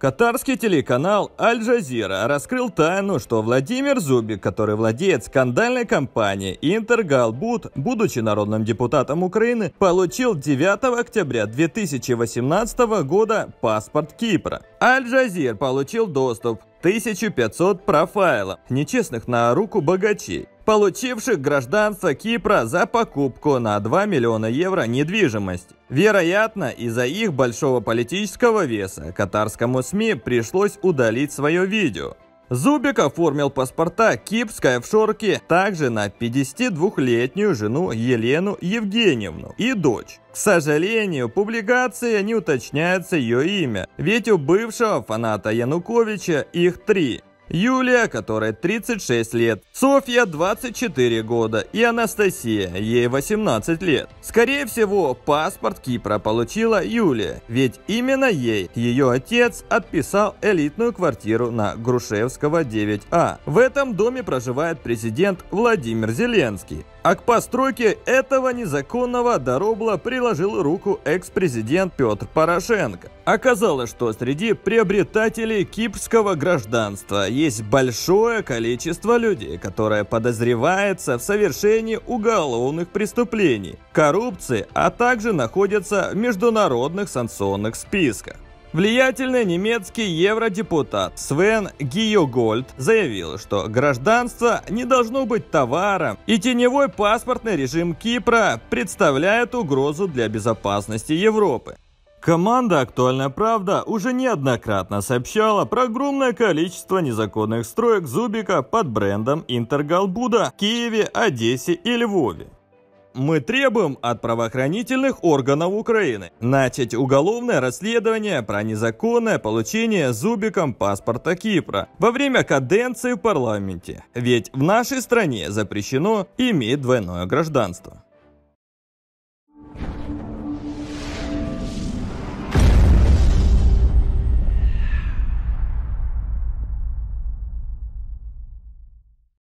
Катарский телеканал Аль-Джазира раскрыл тайну, что Владимир Зубик, который владеет скандальной компанией Интергалбуд, будучи народным депутатом Украины, получил 9 октября 2018 года паспорт Кипра. Аль-Джазир получил доступ 1500 профайлов, нечестных на руку богачей, получивших гражданство Кипра за покупку на 2 миллиона евро недвижимости. Вероятно, из-за их большого политического веса катарскому СМИ пришлось удалить свое видео. Зубик оформил паспорта кипской офшорки также на 52-летнюю жену Елену Евгеньевну и дочь. К сожалению, публикация не уточняется ее имя, ведь у бывшего фаната Януковича их три. Юлия, которой 36 лет, Софья 24 года и Анастасия, ей 18 лет. Скорее всего, паспорт Кипра получила Юлия, ведь именно ей ее отец отписал элитную квартиру на Грушевского 9А. В этом доме проживает президент Владимир Зеленский. А к постройке этого незаконного доробла приложил руку экс-президент Петр Порошенко. Оказалось, что среди приобретателей кипрского гражданства есть большое количество людей, которые подозреваются в совершении уголовных преступлений, коррупции, а также находятся в международных санкционных списках. Влиятельный немецкий евродепутат Свен Гиогольд заявил, что гражданство не должно быть товаром, и теневой паспортный режим Кипра представляет угрозу для безопасности Европы. Команда «Актуальная правда» уже неоднократно сообщала про огромное количество незаконных строек Зубика под брендом Интергалбуда в Киеве, Одессе и Львове. Мы требуем от правоохранительных органов Украины начать уголовное расследование про незаконное получение Зубиком паспорта Кипра во время каденции в парламенте, ведь в нашей стране запрещено иметь двойное гражданство.